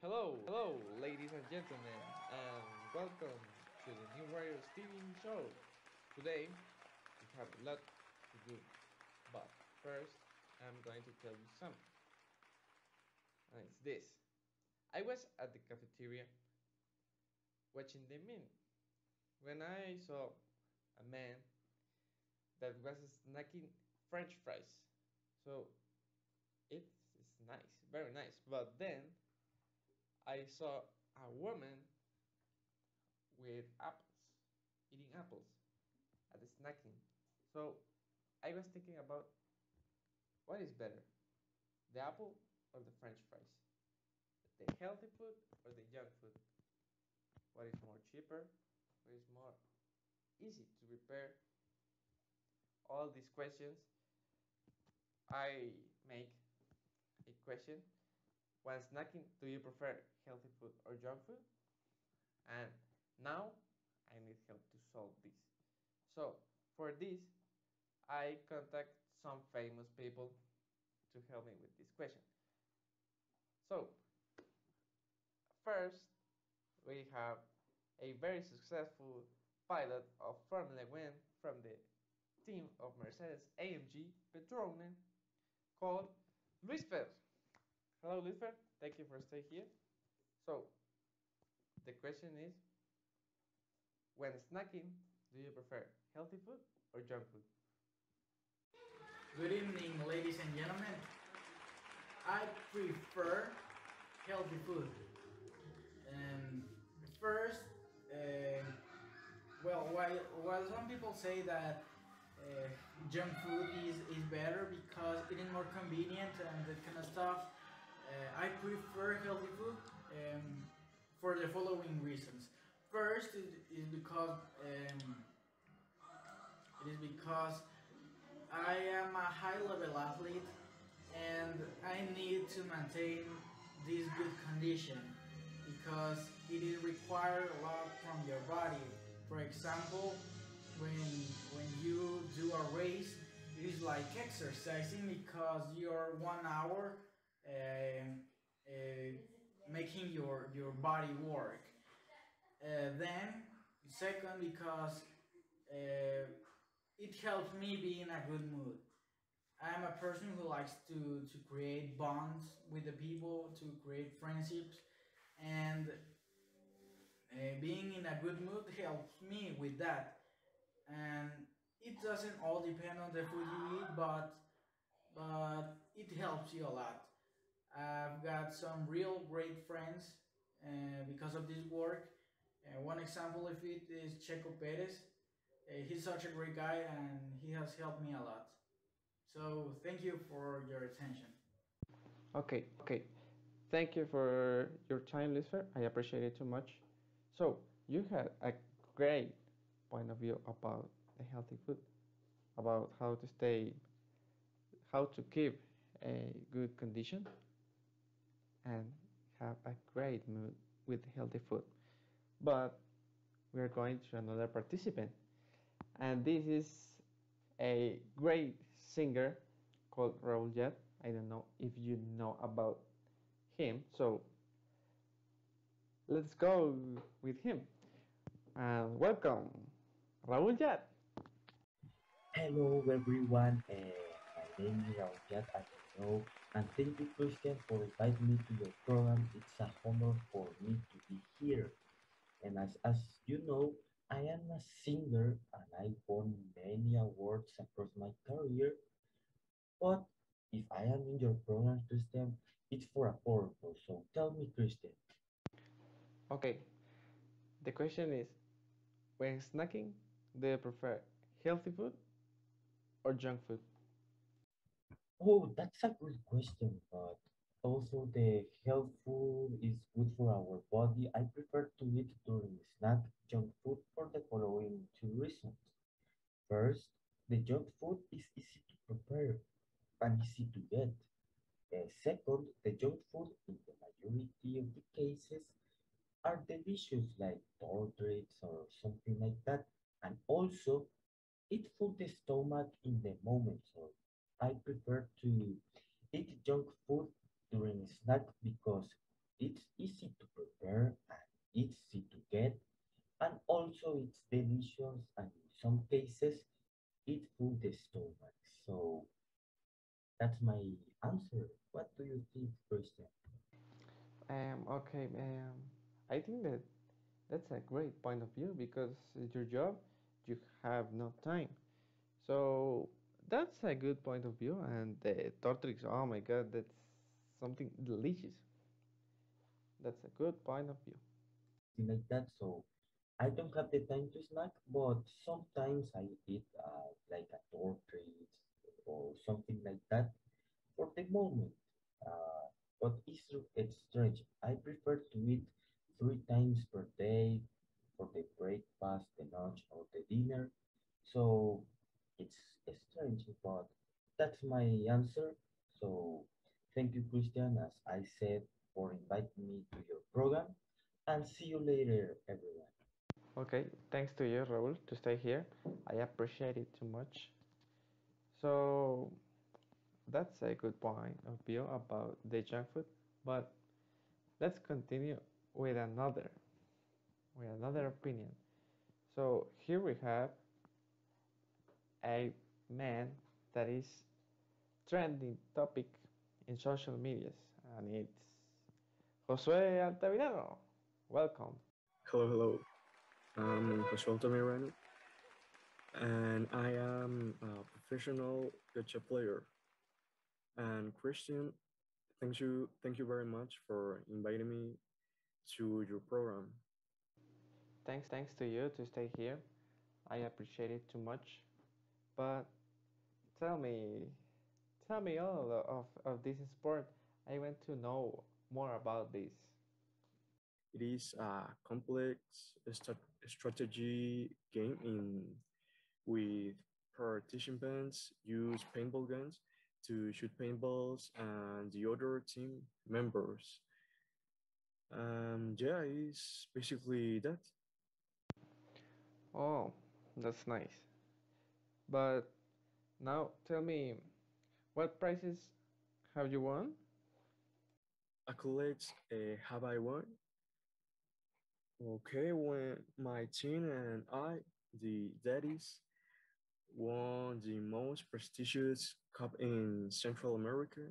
Hello, hello, ladies and gentlemen, and welcome to the New Warriors TV show. Today, we have a lot to do, but first, I'm going to tell you something. And it's this I was at the cafeteria watching the menu when I saw a man that was snacking French fries. So it's nice, very nice. But then I saw a woman with apples, eating apples at the snacking. So I was thinking about what is better, the apple or the French fries? The healthy food or the junk food? What is more cheaper? What is more easy to prepare? All these questions I make a question when snacking, do you prefer healthy food or junk food? And now I need help to solve this. So for this, I contact some famous people to help me with this question. So first, we have a very successful pilot of Formula One from the team of Mercedes AMG Petronas called Luis Fer. Hello, Luis Fer. Thank you for staying here. So, the question is, when snacking, do you prefer healthy food or junk food? Good evening, ladies and gentlemen. I prefer healthy food. And first, uh, well, while, while some people say that uh, junk food is, is better because it is more convenient and that kind of stuff, uh, I prefer healthy food um, for the following reasons. First is because um, it is because I am a high level athlete and I need to maintain this good condition because it is required a lot from your body. For example, when when you do a race, it is like exercising because you're one hour making your your body work. Uh, then second because uh, it helps me be in a good mood. I'm a person who likes to, to create bonds with the people, to create friendships, and uh, being in a good mood helps me with that. And it doesn't all depend on the food you eat, but but it helps you a lot. I've got some real great friends uh, because of this work. Uh, one example of it is Checo Perez. Uh, he's such a great guy and he has helped me a lot. So thank you for your attention. Okay, okay. Thank you for your time, Luis Fer. I appreciate it too much. So you had a great point of view about the healthy food, about how to stay, how to keep a good condition and have a great mood with healthy food. But we are going to another participant, and this is a great singer called Raul Yat. I don't know if you know about him, so let's go with him. And welcome, Raul Yat. Hello everyone, uh, my name is Raul Yat. I don't know and thank you, Christian, for inviting me to your program. It's a honor for me to be here. And as, as you know, I am a singer and I won many awards across my career. But if I am in your program, Christian, it's for a purpose. So tell me, Christian. Okay. The question is when snacking, do you prefer healthy food or junk food? Oh, that's a good question, but also the health food is good for our body. I prefer to eat during snack junk food for the following two reasons. First, the junk food is easy to prepare and easy to get. Uh, second, the junk food in the majority of the cases are delicious like tortillas or something like that. And also, it fills the stomach in the moment. So I prefer to eat junk food during snack because it's easy to prepare and easy to get, and also it's delicious and in some cases it fools the stomach. So that's my answer. What do you think, Christian? Um, okay, um, I think that that's a great point of view because it's your job, you have no time. So that's a good point of view. And the Tortrix, oh my God, that's something delicious. That's a good point of view. Like that. So I don't have the time to snack, but sometimes I eat uh, like a tortillas or something like that for the moment. Uh, but it's, it's strange. I prefer to eat three times per day for the breakfast, the lunch, or the dinner. So it's strange, but that's my answer. So thank you, Christian, as I said, for inviting me to your program. And see you later, everyone. Okay, thanks to you, Raul, to stay here. I appreciate it too much. So that's a good point of view about the junk food. But let's continue with another, with another opinion. So here we have a man that is trending topic in social medias, and it's Josue Altamirano. Welcome. Hello, hello. I'm Josué Altamirano, and I am a professional gacha player. And Christian, thank you, thank you very much for inviting me to your program. Thanks, thanks to you to stay here. I appreciate it too much. But tell me, tell me all of, of this sport. I want to know more about this. It is a complex stra- strategy game in with participants use paintball guns to shoot paintballs and the other team members. Um, yeah, it's basically that. Oh, that's nice. But now tell me, what prizes have you won? Accolades uh, have I won? Okay, when my team and I, the Daddies, won the most prestigious cup in Central America,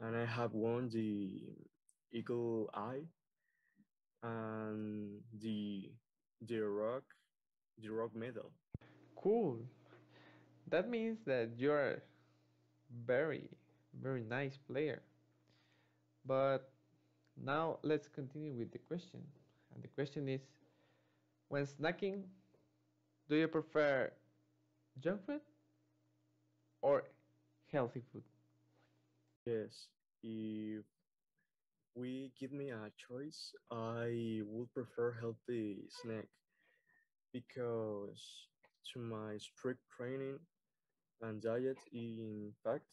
and I have won the Eagle Eye and the the Rock the Rock Medal. Cool. That means that you're very, very nice player. But now let's continue with the question. And the question is, when snacking, do you prefer junk food or healthy food? Yes, if we give me a choice, I would prefer healthy snack because to my strict training and diet, in fact,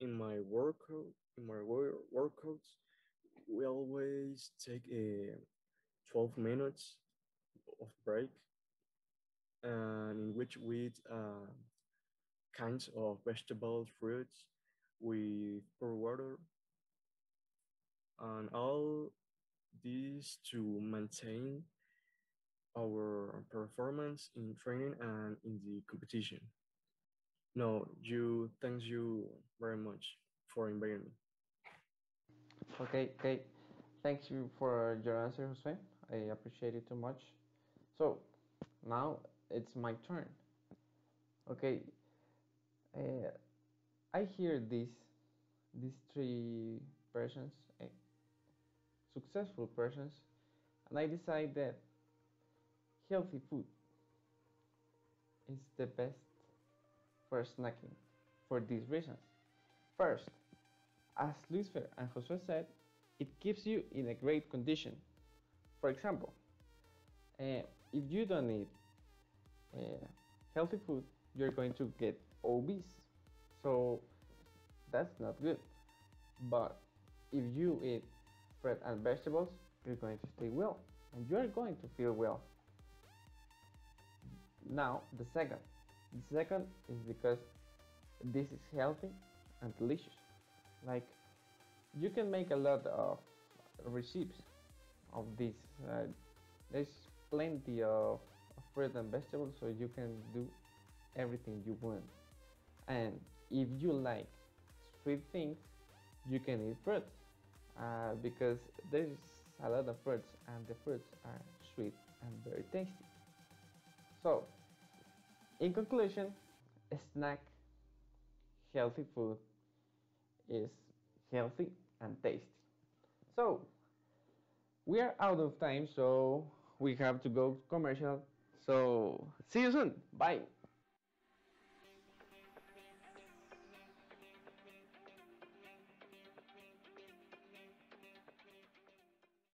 in my workout, in my wor- workouts, we always take a 12 minutes of break and in which we eat uh, kinds of vegetables, fruits with pour water and all these to maintain our performance in training and in the competition. No, you thanks you very much for inviting me. Okay, okay. Thank you for your answer, Jose. I appreciate it too much. So now it's my turn. Okay, uh, I hear this, these three persons, uh, successful persons, and I decide that healthy food is the best for snacking for these reasons. First, as Luis and Josue said, it keeps you in a great condition. For example, uh, if you don't eat uh, healthy food, you're going to get obese. So that's not good. But if you eat fruit and vegetables, you're going to stay well and you're going to feel well. Now, the second. The second is because this is healthy and delicious. Like, you can make a lot of recipes of this. Uh, there's plenty of fruit and vegetables so you can do everything you want. And if you like sweet things, you can eat fruit uh, because there's a lot of fruits and the fruits are sweet and very tasty. So, in conclusion, snack healthy food is healthy and tasty. So, we are out of time, so we have to go commercial. So, see you soon. Bye.